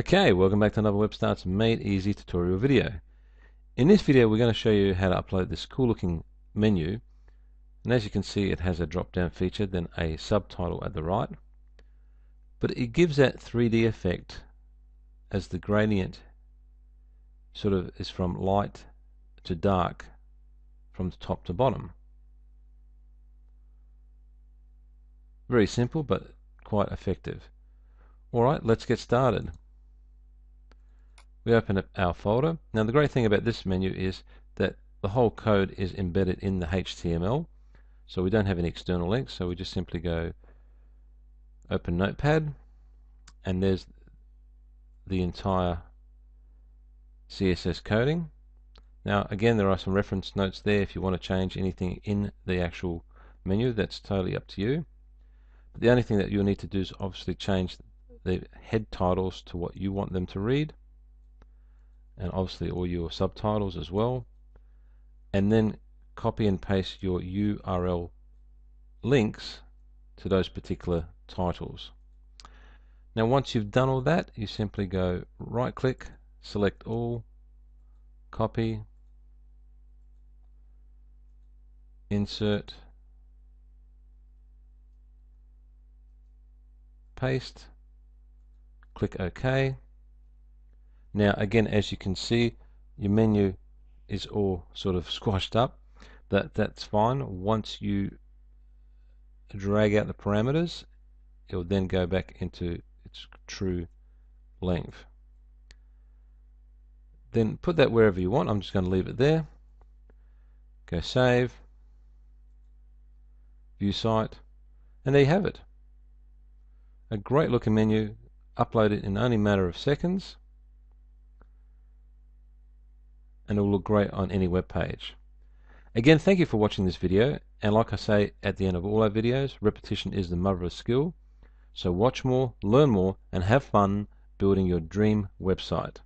Okay, welcome back to another WebStarts Made Easy tutorial video. In this video we're going to show you how to upload this cool looking menu and as you can see it has a drop down feature then a subtitle at the right but it gives that 3D effect as the gradient sort of is from light to dark from the top to bottom. Very simple but quite effective. Alright, let's get started we open up our folder. Now the great thing about this menu is that the whole code is embedded in the HTML so we don't have any external links so we just simply go open notepad and there's the entire CSS coding. Now again there are some reference notes there if you want to change anything in the actual menu. That's totally up to you. But the only thing that you'll need to do is obviously change the head titles to what you want them to read and obviously all your subtitles as well and then copy and paste your URL links to those particular titles. Now once you've done all that you simply go right click select all copy insert paste click OK now again as you can see your menu is all sort of squashed up that that's fine. Once you drag out the parameters it will then go back into its true length. Then put that wherever you want. I'm just going to leave it there. Go save view site and there you have it. A great looking menu upload it in only a matter of seconds and it will look great on any web page. Again, thank you for watching this video, and like I say at the end of all our videos, repetition is the mother of skill. So watch more, learn more, and have fun building your dream website.